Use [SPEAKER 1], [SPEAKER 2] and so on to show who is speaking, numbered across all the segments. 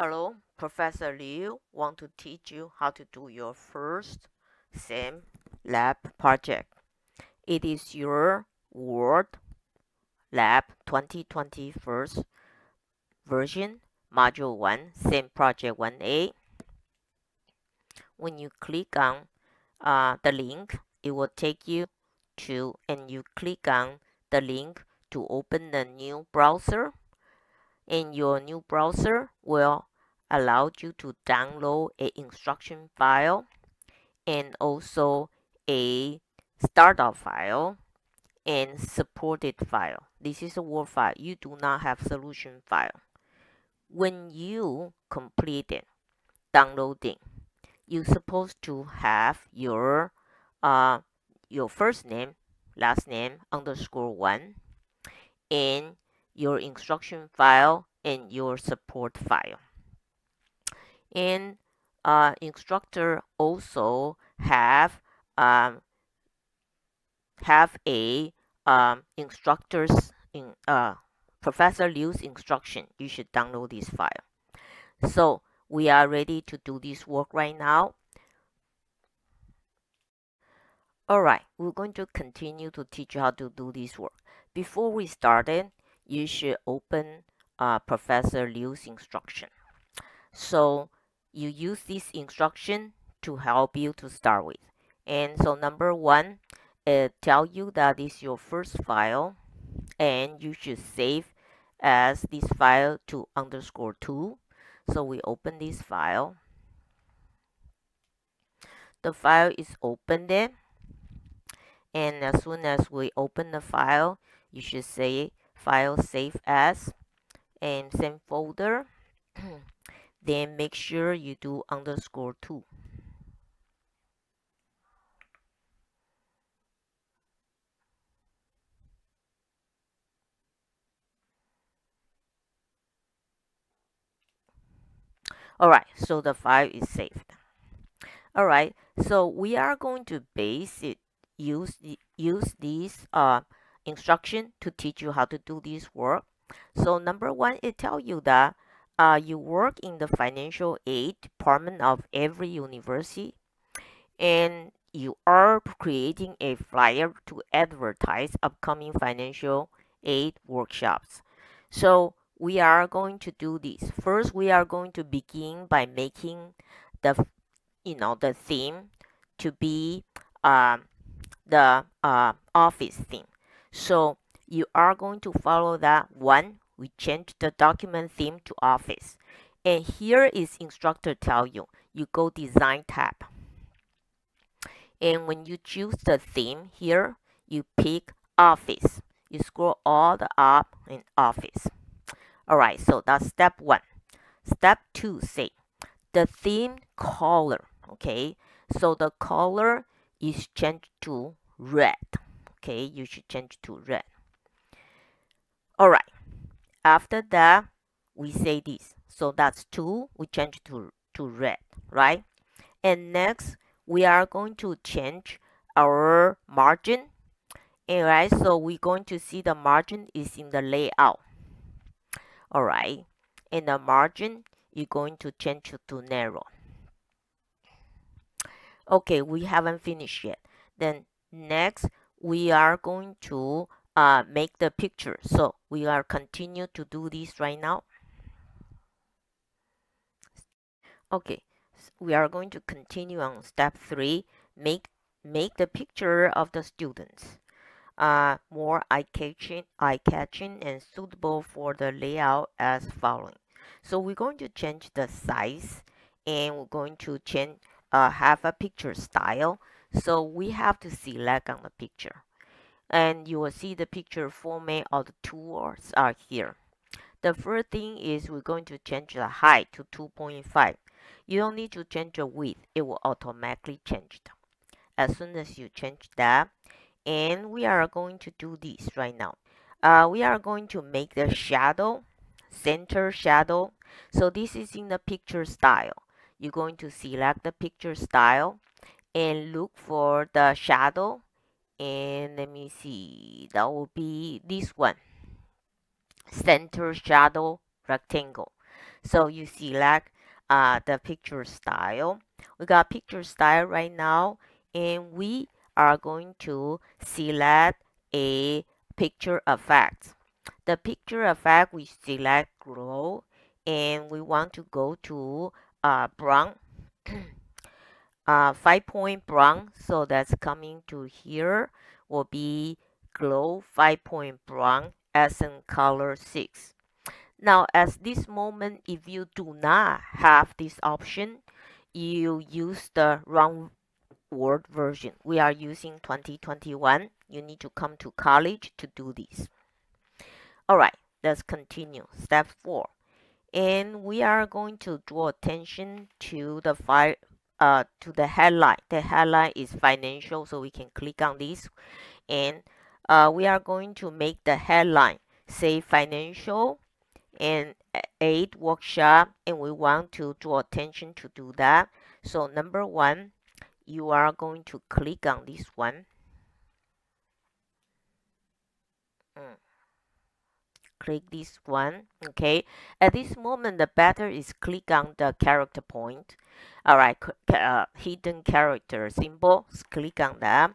[SPEAKER 1] Hello, Professor Liu want to teach you how to do your first SAM lab project. It is your Word Lab 2020 first version, Module 1, SAM Project 1A. When you click on uh, the link, it will take you to, and you click on the link to open the new browser and your new browser will allow you to download a instruction file and also a startup file and supported file. This is a Word file. You do not have solution file. When you complete it, downloading, you're supposed to have your uh, your first name, last name underscore one, and your instruction file and your support file. And uh, instructor also have um, have a um, instructor's in uh, Professor Liu's instruction. You should download this file. So we are ready to do this work right now. Alright, we're going to continue to teach you how to do this work. Before we started, you should open uh, Professor Liu's instruction. So you use this instruction to help you to start with. And so number one, it tell you that is your first file and you should save as this file to underscore two. So we open this file. The file is opened then. and as soon as we open the file, you should say file save as and same folder then make sure you do underscore 2 alright so the file is saved alright so we are going to base it use use this uh, instruction to teach you how to do this work. So number one, it tells you that uh, you work in the financial aid department of Avery University and you are creating a flyer to advertise upcoming financial aid workshops. So we are going to do this. First, we are going to begin by making the, you know, the theme to be uh, the uh, office theme. So you are going to follow that one. We change the document theme to office. And here is instructor tell you, you go design tab. And when you choose the theme here, you pick office. You scroll all the up in office. Alright, so that's step one. Step two say the theme color. Okay, so the color is changed to red okay you should change to red all right after that we say this. So that's two we change to to red right? And next we are going to change our margin. All right so we're going to see the margin is in the layout. All right. And the margin you're going to change to narrow. Okay we haven't finished yet. Then next we are going to uh, make the picture. So we are continue to do this right now. Okay, we are going to continue on step three. Make make the picture of the students uh, more eye-catching, eye-catching and suitable for the layout as following. So we're going to change the size and we're going to change uh, have a picture style so we have to select on the picture. And you will see the picture format of the tools are here. The first thing is we're going to change the height to 2.5. You don't need to change the width. It will automatically change. It. As soon as you change that, and we are going to do this right now. Uh, we are going to make the shadow, center shadow. So this is in the picture style. You're going to select the picture style and look for the shadow and let me see that will be this one center shadow rectangle So you select uh, the picture style. We got picture style right now and we are going to select a picture effect. The picture effect we select glow and we want to go to uh, brown uh, 5 point brown so that's coming to here will be glow 5 point brown accent color 6 now at this moment if you do not have this option you use the wrong word version. We are using 2021 you need to come to college to do this. All right let's continue. Step 4 and we are going to draw attention to the file uh, to the headline. The headline is financial so we can click on this. And uh, we are going to make the headline say financial and aid workshop and we want to draw attention to do that. So number one you are going to click on this one click this one okay? At this moment the better is click on the character point. All right uh, hidden character symbol click on that.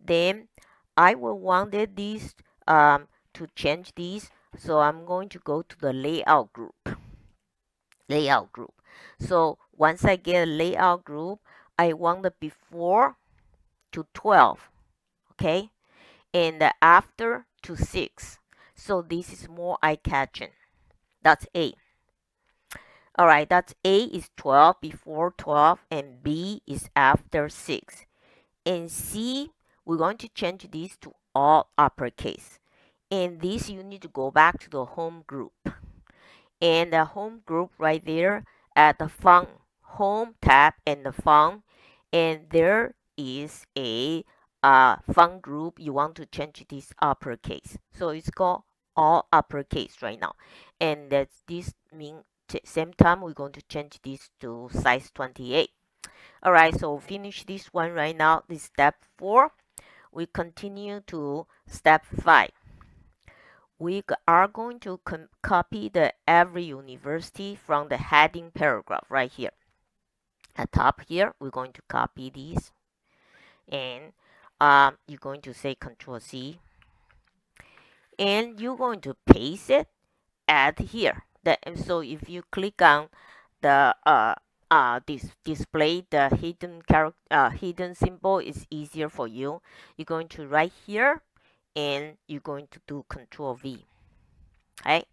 [SPEAKER 1] Then I will wanted this um, to change this so I'm going to go to the layout group. Layout group. So once I get a layout group I want the before to 12 okay? And the after to 6 so this is more eye-catching. That's A. All right that's A is 12 before 12 and B is after 6 and C we're going to change this to all uppercase. And this you need to go back to the home group. And the home group right there at the font home tab and the font and there is a uh, font group you want to change this uppercase so it's called all uppercase right now. And that's this mean same time we're going to change this to size 28 all right so finish this one right now this step four. We continue to step five. We are going to copy the Avery University from the heading paragraph right here. At top here we're going to copy these. And um, you're going to say control C and you're going to paste it at here. That so if you click on the uh, uh, dis display the hidden character uh, hidden symbol is easier for you. You're going to right here and you're going to do control V okay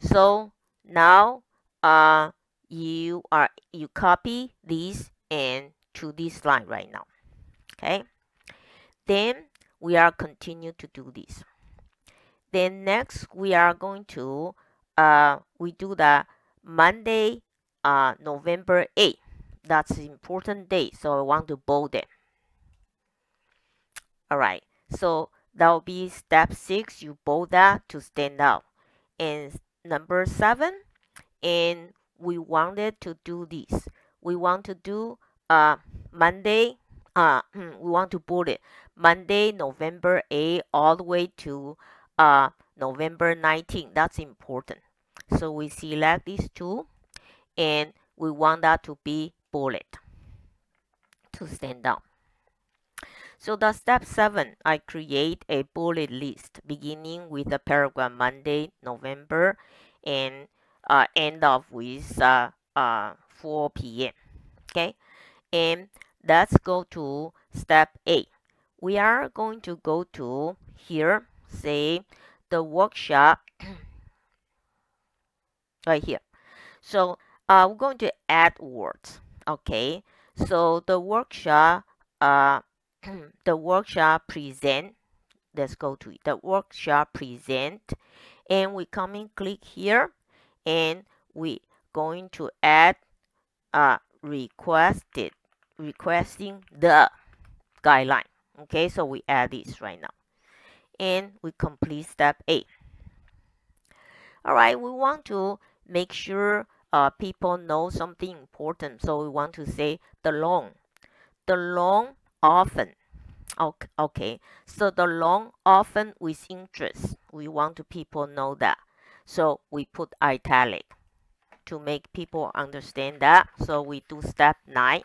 [SPEAKER 1] so now uh, you are you copy this and to this line right now okay then we are continue to do this. Then next we are going to uh, we do the Monday uh, November 8 that's an important day, so I want to bold it all right so that will be step six you bold that to stand out. And number seven and we wanted to do this. We want to do uh Monday uh we want to bold it Monday November 8 all the way to uh November 19 that's important. So we select these two and we want that to be bullet to stand out so the step 7, I create a bullet list beginning with the paragraph Monday, November, and uh, end off with uh, uh, 4 p.m. Okay, and let's go to step A. We are going to go to here, say the workshop right here. So uh, we're going to add words. Okay, so the workshop uh, the workshop present let's go to the workshop present and we come and click here and we going to add uh requested requesting the guideline okay so we add this right now and we complete step 8 all right we want to make sure uh, people know something important so we want to say the loan the loan often. Okay, okay, so the loan often with interest. We want to people know that. So we put italic. to make people understand that. So we do step 9.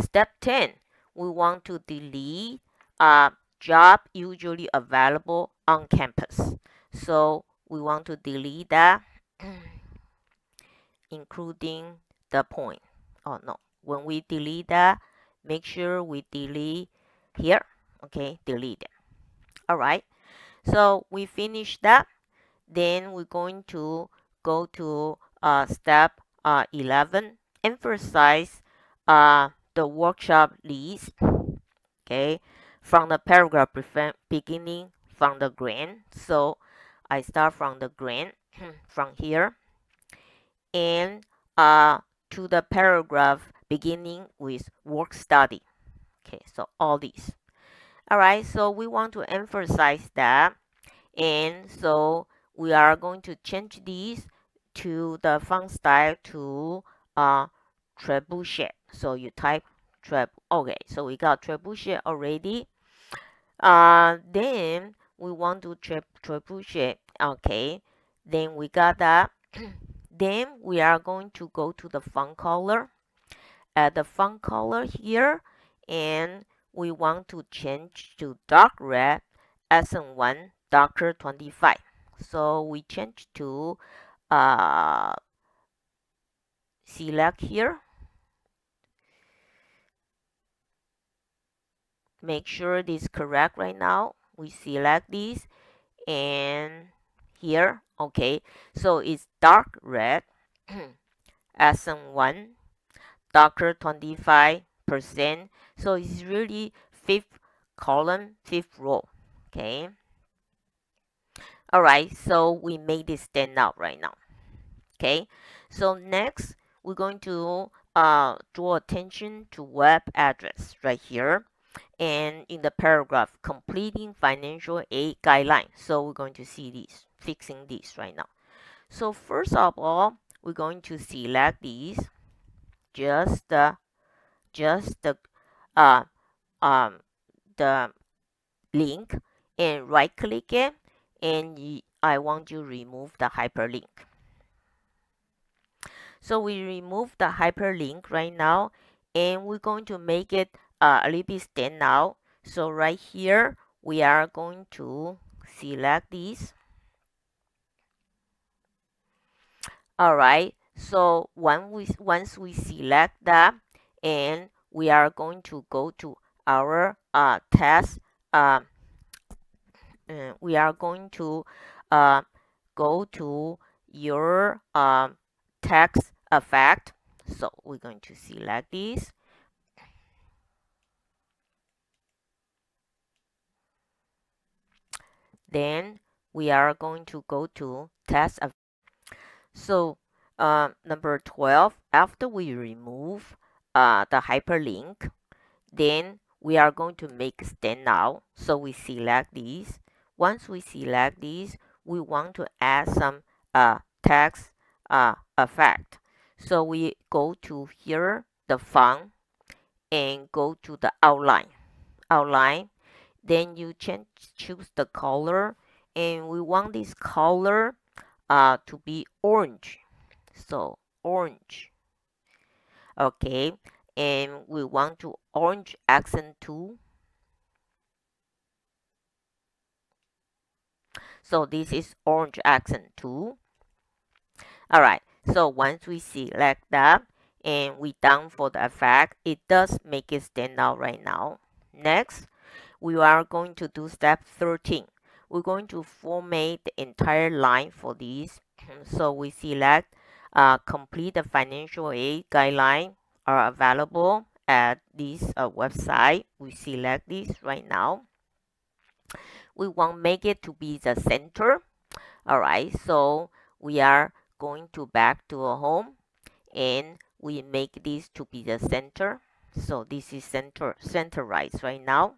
[SPEAKER 1] Step 10, we want to delete a job usually available on campus. So we want to delete that, including the point. Oh no, when we delete that, make sure we delete here. Okay, delete it. All right, so we finish that. Then we're going to go to uh, step uh, 11, emphasize uh, the workshop list. Okay, from the paragraph beginning from the green. So I start from the green from here and uh, to the paragraph beginning with work study. Okay, so all these. All right, so we want to emphasize that. And so we are going to change these to the font style to uh, trebuchet. So you type treb. Okay, so we got trebuchet already. Uh, then we want to tre trebuchet. Okay, then we got that. then we are going to go to the font color. Add the font color here, and we want to change to dark red, accent 1, darker 25. So we change to uh, select here make sure this is correct right now. We select this and here okay. So it's dark red accent 1 darker 25 percent. So it's really fifth column fifth row okay. All right so we made it stand out right now okay. So next we're going to uh, draw attention to web address right here and in the paragraph completing financial aid guidelines so we're going to see this fixing this right now. So first of all we're going to select these just the just the uh um the link and right click it and I want to remove the hyperlink. So we remove the hyperlink right now and we're going to make it uh, a little bit stand out. So right here, we are going to select this. All right. So when we, once we select that, and we are going to go to our uh, test. Uh, uh, we are going to uh, go to your uh, text effect. So we're going to select this then we are going to go to test of so uh, number 12 after we remove uh, the hyperlink then we are going to make stand out so we select these. Once we select these we want to add some uh, text uh, effect. So we go to here the font and go to the outline. Outline then you change choose the color and we want this color uh, to be orange. So orange. Okay and we want to orange accent too. So this is orange accent too. All right so once we select that and we done for the effect it does make it stand out right now. Next we are going to do step 13. We're going to format the entire line for this. So we select uh, complete the financial aid guideline are available at this uh, website. We select this right now. We want make it to be the center. All right, so we are going to back to a home and we make this to be the center. So this is center centerized right now.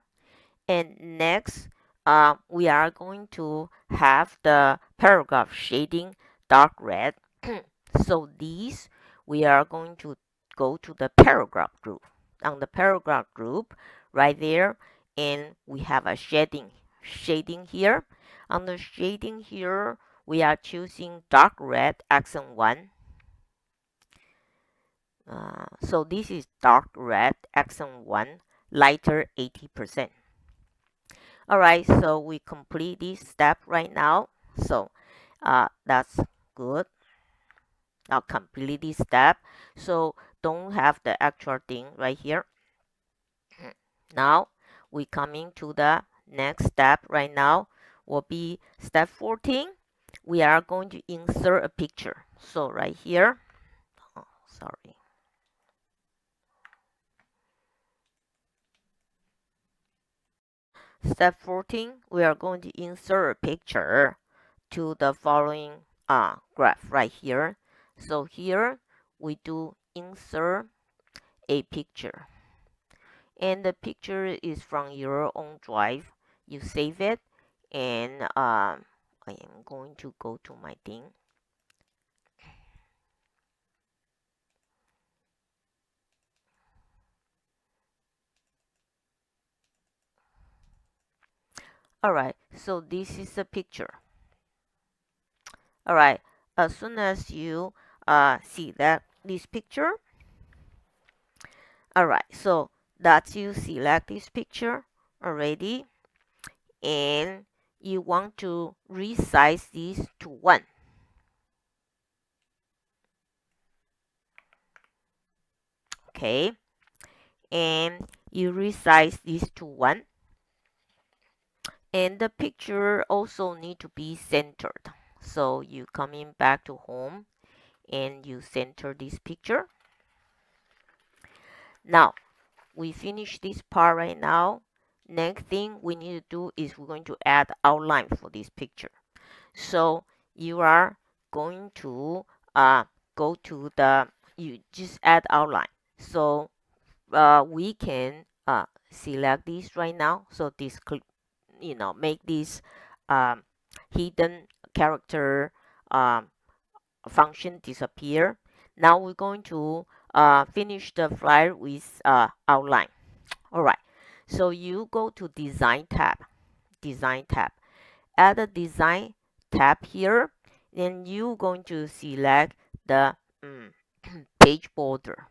[SPEAKER 1] And next, uh, we are going to have the paragraph shading dark red. so these, we are going to go to the paragraph group. On the paragraph group, right there, and we have a shading, shading here. On the shading here, we are choosing dark red accent 1. Uh, so this is dark red accent 1, lighter 80%. Alright, so we complete this step right now. So uh, that's good. Now complete this step. So don't have the actual thing right here. Now we coming to the next step right now will be step 14 we are going to insert a picture so right here oh, sorry step 14 we are going to insert a picture to the following uh, graph right here. So here we do insert a picture. And the picture is from your own drive. You save it and um, I am going to go to my thing alright so this is the picture alright as soon as you uh, see that this picture alright so that you select this picture already and you want to resize this to 1. Okay, and you resize this to 1. And the picture also need to be centered. So you coming back to home and you center this picture. Now, we finish this part right now. Next thing we need to do is we're going to add outline for this picture. So you are going to uh, go to the, you just add outline. So uh, we can uh, select this right now. So this, you know, make this um, hidden character um, function disappear. Now we're going to uh, finish the flyer with uh, outline. Alright, so you go to design tab, design tab. Add a design tab here, then you going to select the um, page border.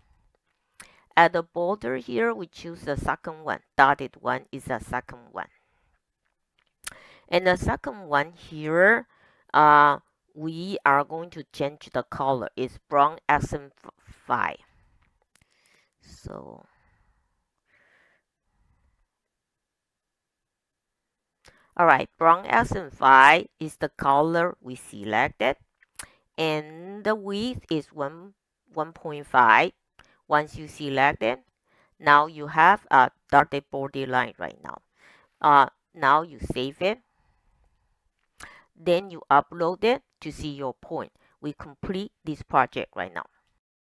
[SPEAKER 1] Add the border here, we choose the second one, dotted one is the second one. And the second one here, uh, we are going to change the color. It's brown accent 5 so all right brown accent 5 is the color we selected. And the width is 1 1.5 once you select it. Now you have a dotted border line right now. Uh, now you save it then you upload it to see your point. We complete this project right now